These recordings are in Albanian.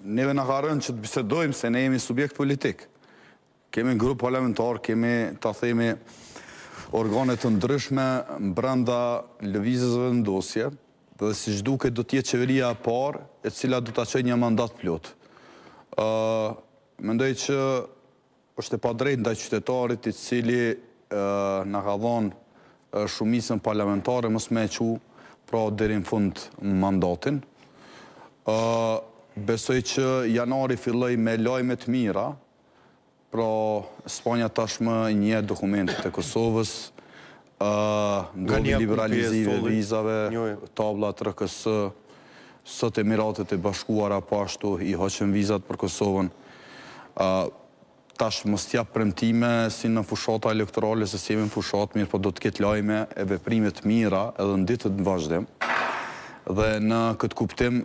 Neve na ka rënë që të bisedojmë se ne jemi subjekt politik. Kemi grup parlamentar, kemi, ta themi, organe të ndryshme brenda Lëvizjes Vetëvendosje dhe siç duket do të jetë qeveria e parë e cila do ta çojë një mandat plot. Ë, mendoj që Është e padrejtë ndaj qytetarit i cili na ka dhënë shumicën parlamentare mos me e çu pra deri në fund mandatin. Besoj që janari filloi me lajme të mira, pra Spanja tashmë njeh dokumentet e Kosovës, Ndodhi liberalizimi i vizave, tabelat RKS, sot Emiratet e Bashkuara po ashtu i hoqën vizat për Kosovën. Tash mos t'jap premtime si në fushata elektorale se s'jemi në fushatë, mirëpo do të ketë lajme e veprime të mira edhe në ditët në vazhdim. Dhe në këtë kuptim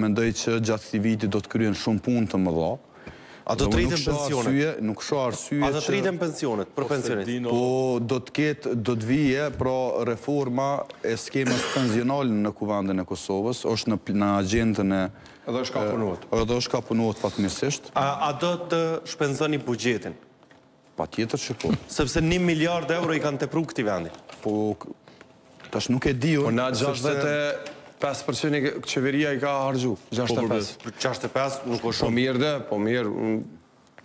mendoj që gjatë këtij viti do të kryhen shumë punë të mëdha. A do të rriten pensionet? Nuk shoh arsye që... A do të rriten pensionet, për pensionet? Po, do të ketë, do të vije, pra reforma e skemës pensionale në kuvendin e Kosovës, është në, në agjendën e... Edhe është ka punohet. Edhe është ka punohet fatmirësisht. A, a do të shpenzoni buxhetin? Patjetër që po. Sepse një miliard euro i kanë tepru këtij vendi. Po, tash nuk e di unë. Po na gjashtëdhjetë e pesë për qind qeveria i ka harxhu. Gjashtëdhjetë e pesë. Po, gjashtëdhjetë e pesë nuk është po shumë. Po mirë dhe, po mirë.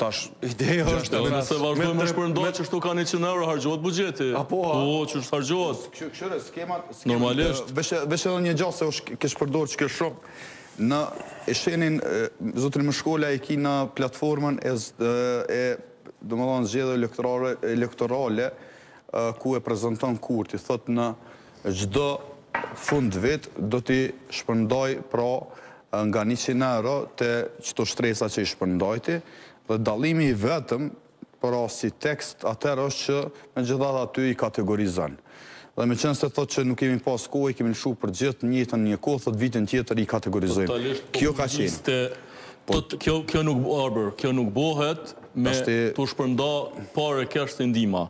Tash, ideja është edhe nëse vazhdojmë me shpërnda qështu ka njëqind euro, harxhohet buxheti. A po, a? Po, qështu harxhohet. Kqyre, skemat... Normalisht. Vesh edhe një gjasë se është kështë përdojrë që kështë shumë. Nëse e shihni zotni Mushkolaj e ki në platformën e e domethënë zgjedhjeve elektorale elektorale ku e prezanton Kurti thotë në çdo fund vit do t'i shpërndaj pra nga njëqind euro te qëto shtresa që i shpërndajti dhe dallimi i vetëm Pra si tekst, atëherë është që megjithatë aty i kategorizon. Dhe meqenëse thotë që nuk kemi pas kohë, i kemi lëshuar për të gjithë, njëjtën në një kohë, thotë vitin tjetër i kategorizojmë. Kjo ka qenë. Kjo nuk bëhet, kjo nuk bëhet me tu shpërnda pare kesh si ndihma.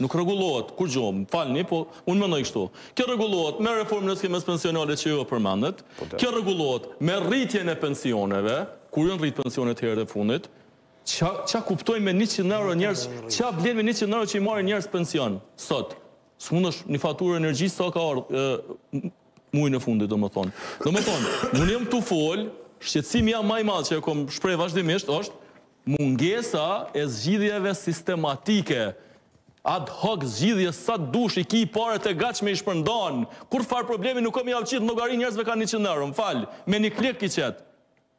Nuk rregullohet kurgjo, më falni, po unë mendoj kështu. Kjo rregullohet me reformën e skemës pensionale që ju e përmendët, kjo rregullohet me rritjen e pensioneve, kur janë rrit pensionet herën e fundit, ça ça kuptojnë me njëqind euro njerëz, ça blen me njëqind euro që i marrin njerëz pension sot. S'mundesh një faturë energji sa ka ardhur muajin e fundit domethënë. Domethënë, unë jam këtu fol, shqetësimi jem më i madh që e kam shpreh vazhdimisht është Mungesa e zgjidhjeve sistematike, ad hoc zgjidhje sa dush i ki paret e gatshme i shpërndan, kurrfarë problemi nuk ka me ia qit në llogari njerëzve ka njëqind euro, më fal, me një klik i qet.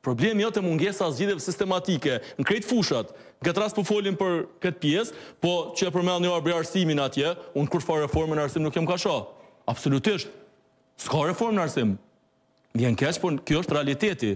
Problemi është te mungesa e zgjidhjeve sistematike në krejt fushat, në këtë rast po folim për këtë pjesë, po që e përmend Arbri arsimin atje, unë kurrfarë reforme në arsim nuk jam ka shoh, absolutisht, s'ka reformë në arsim, më vjen keq por kjo është realiteti,